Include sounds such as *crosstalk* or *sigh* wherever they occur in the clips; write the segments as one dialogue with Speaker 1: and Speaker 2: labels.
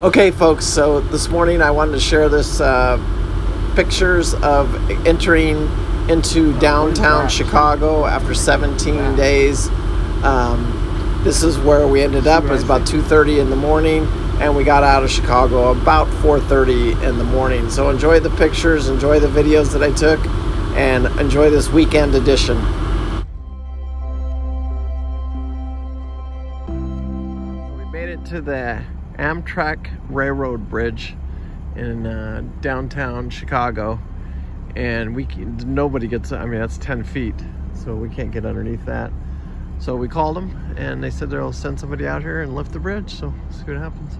Speaker 1: Okay, folks, so this morning I wanted to share this uh, pictures of entering into downtown Chicago after 17 days. Um, this is where we ended up. It was about 2:30 in the morning, and we got out of Chicago about 4:30 in the morning. So enjoy the pictures, enjoy the videos that I took, and enjoy this weekend edition. We made it to the Amtrak Railroad Bridge in uh, downtown Chicago, and we nobody gets. I mean, that's 10 feet, so we can't get underneath that. So we called them, and they said they'll send somebody out here and lift the bridge. So see what happens.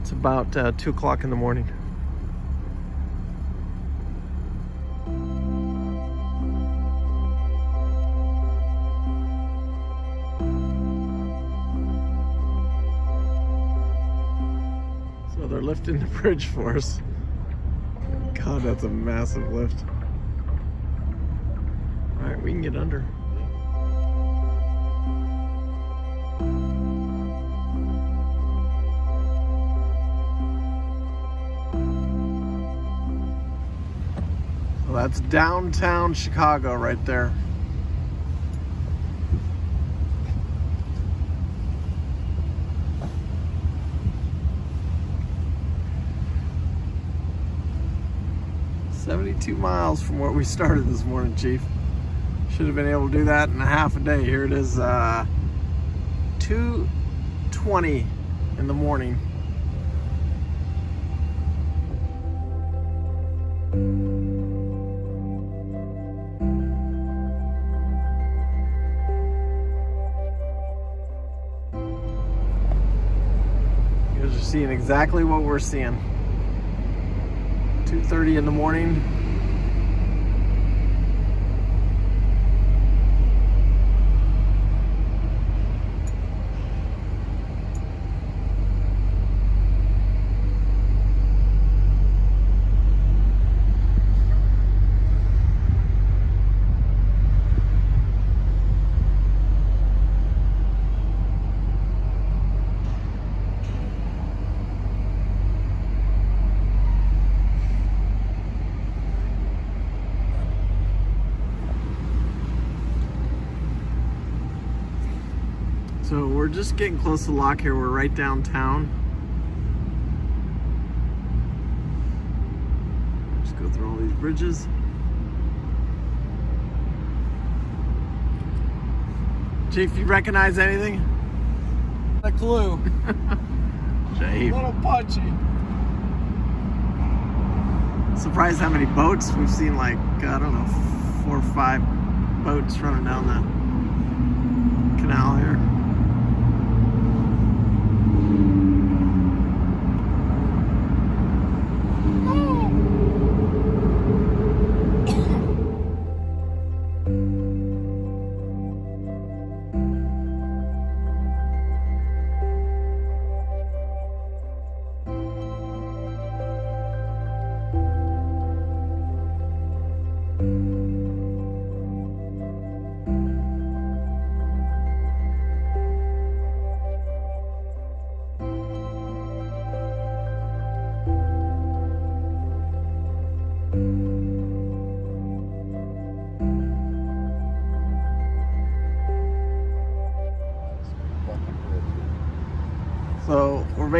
Speaker 1: It's about uh, two o'clock in the morning. Lifting the bridge for us. God, that's a massive lift. All right, we can get under. So that's downtown Chicago right there. Seventy-two miles from where we started this morning, Chief. Should have been able to do that in a half a day. Here it is, uh, 2.20 in the morning. You guys are seeing exactly what we're seeing. 2.30 in the morning. So we're just getting close to lock here. We're right downtown. Just go through all these bridges. Chief, you recognize anything?
Speaker 2: a clue. *laughs* A
Speaker 1: Chief.
Speaker 2: little punchy.
Speaker 1: Surprised how many boats we've seen like, I don't know, four or five boats running down the canal here.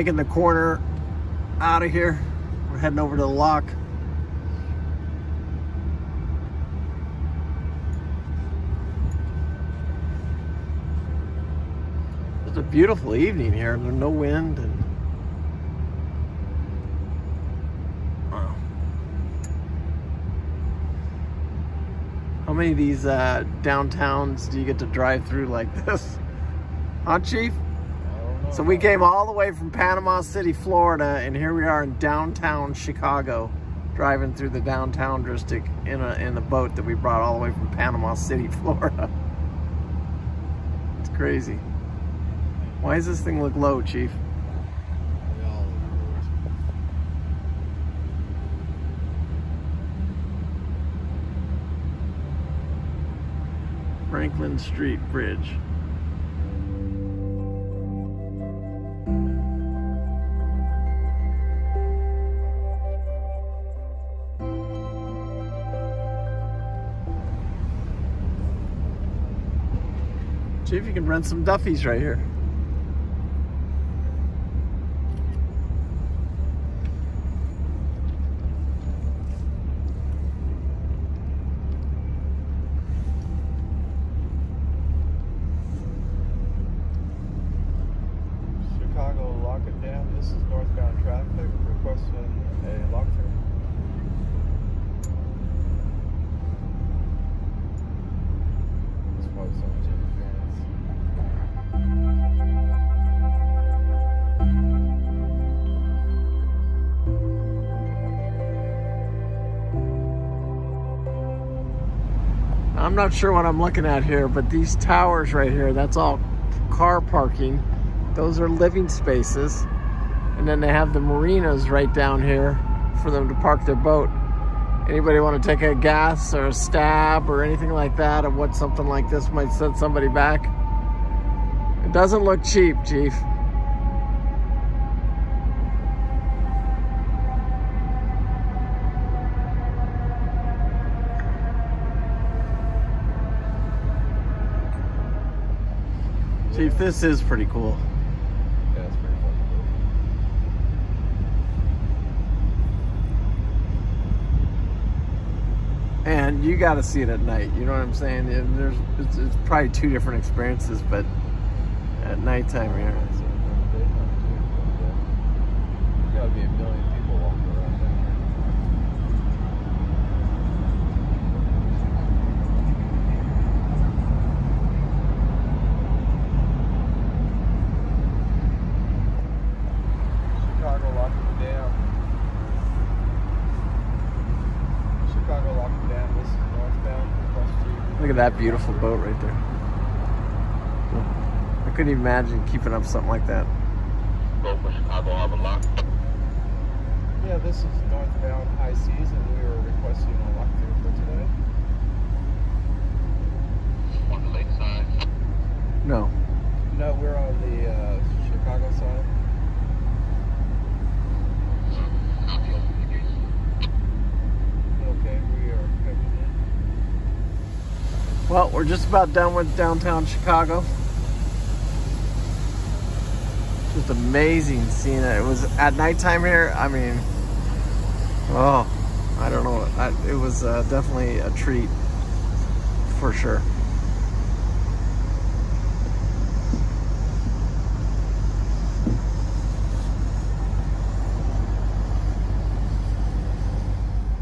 Speaker 1: Making the corner out of here. We're heading over to the lock. It's a beautiful evening here. There's no wind and wow. How many of these uh, downtowns do you get to drive through like *laughs* this? Huh, Chief? So we came all the way from Panama City, Florida, and here we are in downtown Chicago, driving through the downtown district in a in a boat that we brought all the way from Panama City, *laughs* Florida. It's crazy. Why does this thing look low, Chief? Franklin Street Bridge. See if you can rent some Duffys right here.
Speaker 3: Chicago lock it down. This is northbound traffic requesting a lock through.
Speaker 1: I'm not sure what I'm looking at here, but these towers right here, that's all car parking. Those are living spaces. And then they have the marinas right down here for them to park their boat. Anybody want to take a gas or a stab or anything like that of what something like this might set somebody back? It doesn't look cheap, Chief. Chief, this is pretty cool.
Speaker 3: Yeah, it's pretty cool.
Speaker 1: and you got to see it at night. You know what I'm saying? And there's it's, it's probably two different experiences, but at nighttime here.
Speaker 3: Yeah, it's in the daytime too, but, yeah. Gotta be a million people walking around down here. Chicago lock it down. Chicago lock it down. This is northbound across G.
Speaker 1: Look at that beautiful boat right there. I couldn't even imagine keeping up something like that.
Speaker 4: Go for Chicago Harbor Lock.
Speaker 3: Yeah, this is northbound high seas, and we are requesting a lock through for today.
Speaker 4: On the lakeside.
Speaker 1: No.
Speaker 3: No, we're on the uh, Chicago side.
Speaker 4: Copy open the gates.
Speaker 3: Okay, we are coming in.
Speaker 1: Well, we're just about done with downtown Chicago. Just amazing seeing it. It was at nighttime here. I mean, oh, I don't know. I, it was uh, definitely a treat for sure.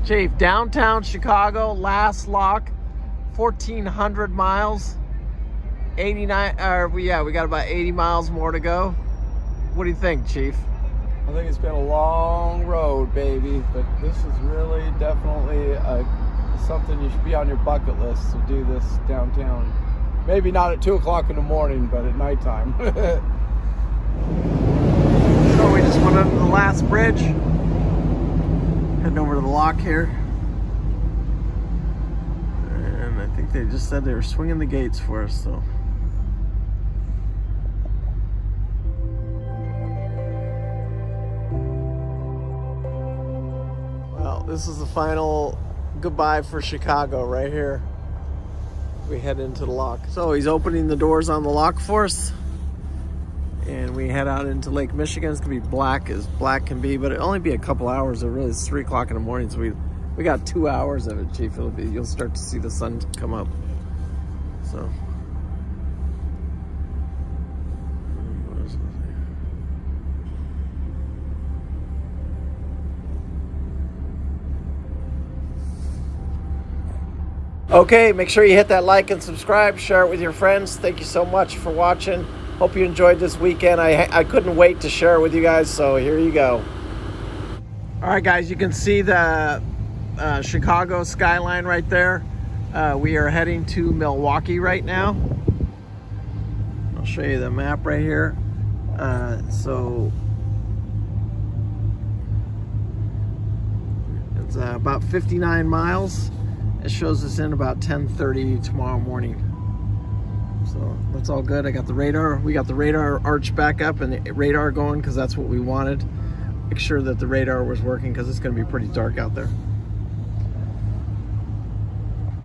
Speaker 1: Chief, downtown Chicago, last lock, 1,400 miles, 89, or yeah, we got about 80 miles more to go. What do you think, Chief?
Speaker 2: I think it's been a long road, baby, but this is really definitely a, something you should be on your bucket list to do this downtown. Maybe not at two o'clock in the morning, but at nighttime. *laughs*
Speaker 1: So we just went under the last bridge, heading over to the lock here. And I think they just said they were swinging the gates for us, so. Well, this is the final goodbye for Chicago right here. We head into the lock. So he's opening the doors on the lock for us and we head out into Lake Michigan. It's gonna be black as black can be, but it'll only be a couple hours. It really is three o'clock in the morning, so we we got two hours of it, Chief. It'll be you'll start to see the sun come up. So. Okay, make sure you hit that like and subscribe, share it with your friends. Thank you so much for watching. Hope you enjoyed this weekend. I, I couldn't wait to share it with you guys, so here you go. All right, guys, you can see the uh, Chicago skyline right there. Uh, we are heading to Milwaukee right now. I'll show you the map right here. Uh, so it's uh, about 59 miles. It shows us in about 10:30 tomorrow morning. So that's all good. I got the radar. We got the radar arch back up and the radar going because that's what we wanted. Make sure that the radar was working because it's going to be pretty dark out there.